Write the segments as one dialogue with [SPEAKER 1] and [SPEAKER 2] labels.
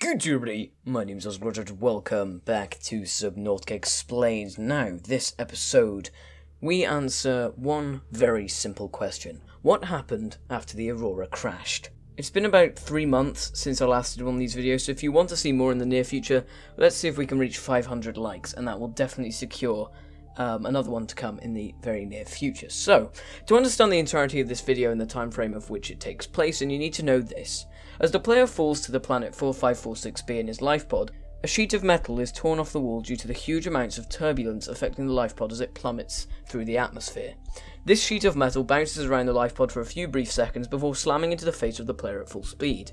[SPEAKER 1] Good everybody, my name is Oscar welcome back to Subnautica Explained. Now, this episode, we answer one very simple question. What happened after the Aurora crashed? It's been about three months since I last did one of these videos, so if you want to see more in the near future, let's see if we can reach 500 likes, and that will definitely secure um, another one to come in the very near future. So, to understand the entirety of this video and the time frame of which it takes place, and you need to know this. As the player falls to the planet 4546b in his life pod, a sheet of metal is torn off the wall due to the huge amounts of turbulence affecting the life pod as it plummets through the atmosphere. This sheet of metal bounces around the life pod for a few brief seconds before slamming into the face of the player at full speed.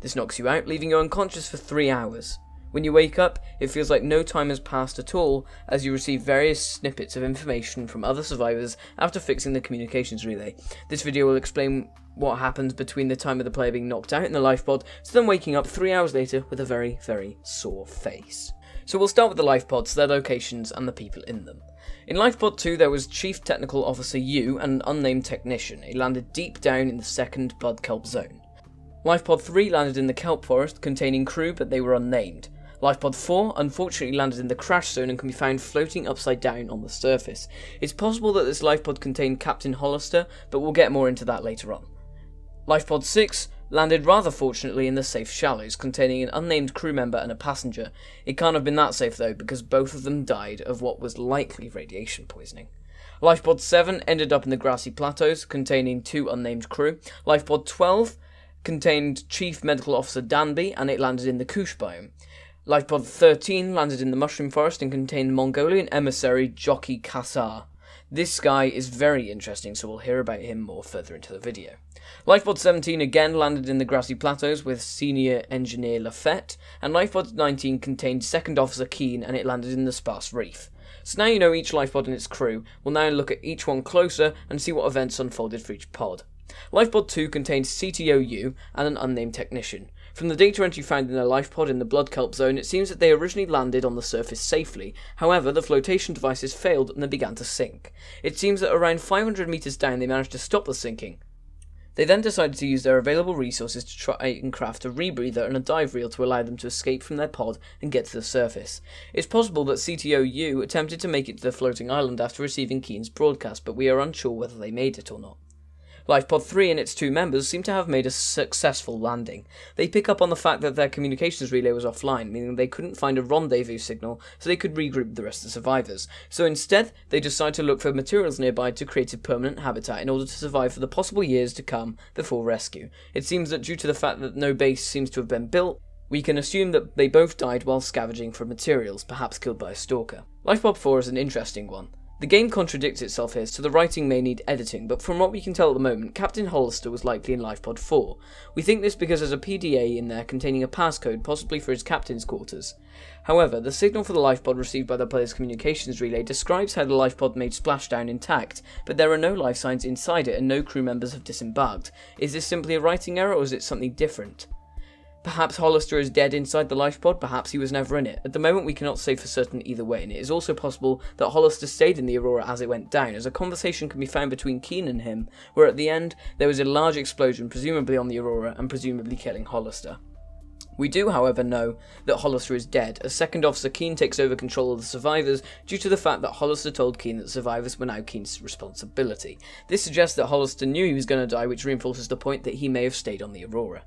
[SPEAKER 1] This knocks you out, leaving you unconscious for three hours. When you wake up, it feels like no time has passed at all as you receive various snippets of information from other survivors after fixing the communications relay. This video will explain what happens between the time of the player being knocked out in the lifepod to them waking up three hours later with a very, very sore face. So we'll start with the lifepods, their locations, and the people in them. In Lifepod 2, there was Chief Technical Officer Yu and an unnamed technician. He landed deep down in the second Blood Kelp zone. Lifepod 3 landed in the kelp forest containing crew, but they were unnamed. Lifepod 4 unfortunately landed in the crash zone and can be found floating upside down on the surface. It's possible that this lifepod contained Captain Hollister, but we'll get more into that later on. Lifepod 6 landed rather fortunately in the safe shallows, containing an unnamed crew member and a passenger. It can't have been that safe though, because both of them died of what was likely radiation poisoning. Lifepod 7 ended up in the grassy plateaus, containing two unnamed crew. Lifepod 12 contained Chief Medical Officer Danby, and it landed in the Koosh biome. Lifepod 13 landed in the mushroom forest and contained Mongolian emissary Jockey Kassar. This guy is very interesting, so we'll hear about him more further into the video. Lifepod 17 again landed in the grassy plateaus with Senior Engineer Lafette, and Lifepod 19 contained Second Officer Keen and it landed in the sparse reef. So now you know each lifepod and its crew, we'll now look at each one closer and see what events unfolded for each pod. Lifepod 2 contained CTO Yu and an unnamed technician. From the data entry found in their life pod in the blood kelp zone, it seems that they originally landed on the surface safely. However, the flotation devices failed and they began to sink. It seems that around 500 meters down they managed to stop the sinking. They then decided to use their available resources to try and craft a rebreather and a dive reel to allow them to escape from their pod and get to the surface. It's possible that CTO Yu attempted to make it to the floating island after receiving Keen's broadcast, but we are unsure whether they made it or not. LifePod 3 and its two members seem to have made a successful landing. They pick up on the fact that their communications relay was offline, meaning they couldn't find a rendezvous signal so they could regroup the rest of the survivors. So instead, they decide to look for materials nearby to create a permanent habitat in order to survive for the possible years to come before rescue. It seems that due to the fact that no base seems to have been built, we can assume that they both died while scavenging for materials, perhaps killed by a stalker. Lifepod 4 is an interesting one. The game contradicts itself here, so the writing may need editing, but from what we can tell at the moment, Captain Hollister was likely in Lifepod 4. We think this because there's a PDA in there containing a passcode, possibly for his captain's quarters. However, the signal for the lifepod received by the player's communications relay describes how the lifepod made splashdown intact, but there are no life signs inside it and no crew members have disembarked. Is this simply a writing error or is it something different? Perhaps Hollister is dead inside the life pod, perhaps he was never in it. At the moment, we cannot say for certain either way, and it is also possible that Hollister stayed in the Aurora as it went down, as a conversation can be found between Keen and him, where at the end there was a large explosion, presumably on the Aurora, and presumably killing Hollister. We do, however, know that Hollister is dead, as Second Officer Keen takes over control of the survivors due to the fact that Hollister told Keen that survivors were now Keen's responsibility. This suggests that Hollister knew he was going to die, which reinforces the point that he may have stayed on the Aurora.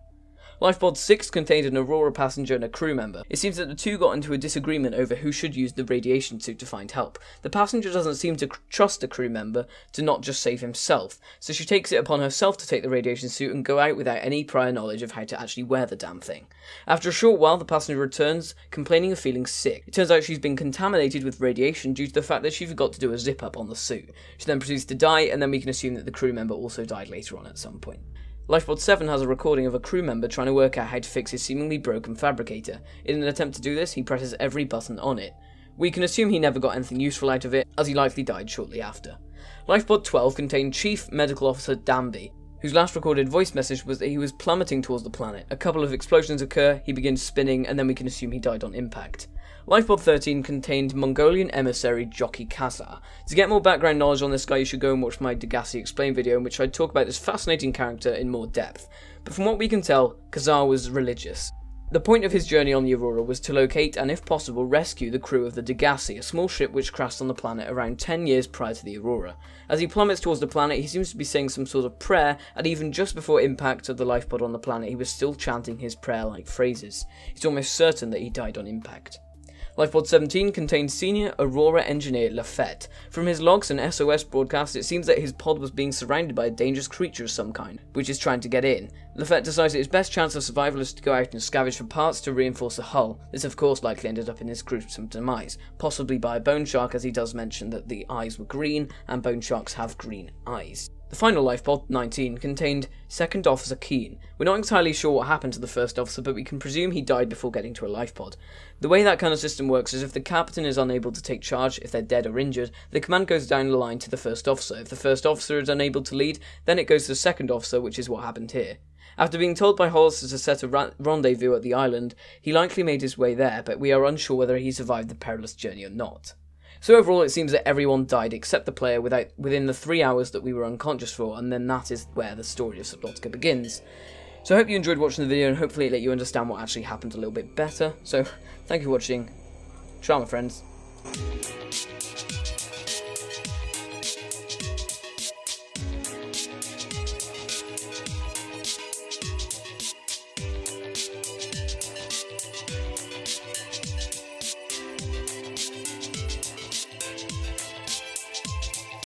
[SPEAKER 1] Lifepod 6 contained an Aurora passenger and a crew member. It seems that the two got into a disagreement over who should use the radiation suit to find help. The passenger doesn't seem to trust the crew member to not just save himself, so she takes it upon herself to take the radiation suit and go out without any prior knowledge of how to actually wear the damn thing. After a short while, the passenger returns, complaining of feeling sick. It turns out she's been contaminated with radiation due to the fact that she forgot to do a zip up on the suit. She then proceeds to die, and then we can assume that the crew member also died later on at some point. Lifepod 7 has a recording of a crew member trying to work out how to fix his seemingly broken fabricator. In an attempt to do this, he presses every button on it. We can assume he never got anything useful out of it, as he likely died shortly after. Lifepod 12 contained Chief Medical Officer Danby, whose last recorded voice message was that he was plummeting towards the planet. A couple of explosions occur, he begins spinning, and then we can assume he died on impact. Lifepod 13 contained Mongolian emissary Jockey Kassar. To get more background knowledge on this guy, you should go and watch my Degasi Explain video in which I talk about this fascinating character in more depth. But from what we can tell, Kassar was religious. The point of his journey on the Aurora was to locate and, if possible, rescue the crew of the Degasi, a small ship which crashed on the planet around 10 years prior to the Aurora. As he plummets towards the planet, he seems to be saying some sort of prayer, and even just before impact of the lifepod on the planet, he was still chanting his prayer like phrases. It's almost certain that he died on impact. Lifepod 17 contains senior Aurora engineer Lafette. From his logs and SOS broadcasts, it seems that his pod was being surrounded by a dangerous creature of some kind, which is trying to get in. Lafette decides that his best chance of survival is to go out and scavenge for parts to reinforce the hull. This, of course, likely ended up in his gruesome demise, possibly by a bone shark, as he does mention that the eyes were green, and bone sharks have green eyes. The final lifepod, 19, contained Second Officer Keen. We're not entirely sure what happened to the first officer, but we can presume he died before getting to a lifepod. The way that kind of system works is if the captain is unable to take charge, if they're dead or injured, the command goes down the line to the first officer. If the first officer is unable to lead, then it goes to the second officer, which is what happened here. After being told by Hollister to set a ra- rendezvous at the island, he likely made his way there, but we are unsure whether he survived the perilous journey or not. So overall, it seems that everyone died except the player without, within the three hours that we were unconscious for, and then that is where the story of Subnautica begins. So I hope you enjoyed watching the video, and hopefully it let you understand what actually happened a little bit better. So, thank you for watching. Ciao, my friends.